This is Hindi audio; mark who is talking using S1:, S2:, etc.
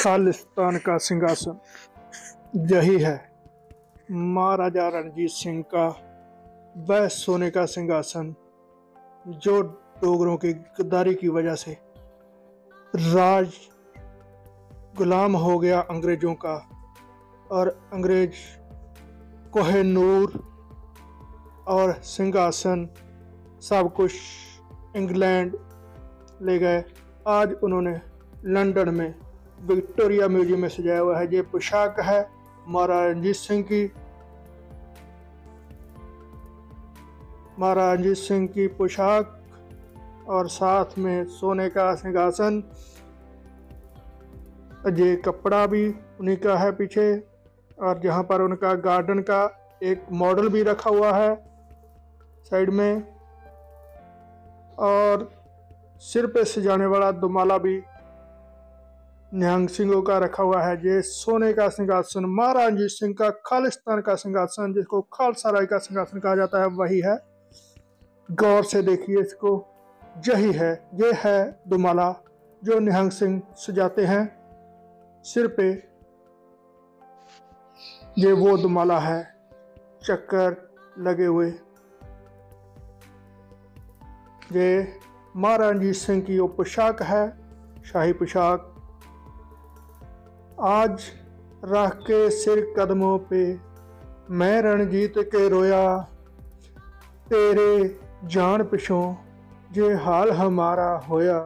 S1: खालिस्तान का सिंहासन। यही है। महाराजा रणजीत सिंह का वह सोने का सिंहासन, जो डोगरों की गद्दारी की वजह से राज गुलाम हो गया अंग्रेज़ों का और अंग्रेज़ कोहनूर और सिंहासन सब कुछ इंग्लैंड ले गए। आज उन्होंने लंदन में विक्टोरिया म्यूज़ियम में सजाया हुआ है, ये पोशाक है महाराजा रणजीत सिंह की। महाराजा रणजीत सिंह की पोशाक और साथ में सोने का सिंहासन, ये कपड़ा भी उन्हीं का है पीछे, और जहाँ पर उनका गार्डन का एक मॉडल भी रखा हुआ है साइड में, और सिर पे सजाने वाला दुमाला भी निहंग सिंहों का रखा हुआ है, ये सोने का सिंहासन महाराज रणजीत सिंह का खालिस्तान का सिंहासन, जिसको खालसा राय का सिंहासन कहा जाता है, वही है। गौर से देखिए इसको, यही है, ये है दुमाला, जो निहंग सिंह सजाते हैं। सिर पे ये वो दुमाला है, चक्कर लगे हुए। ये महाराज रणजीत सिंह की वो पोशाक है, शाही पोशाक। आज रख के सिर कदमों पे मैं रणजीत के रोया तेरे जान पिछों जे हाल हमारा होया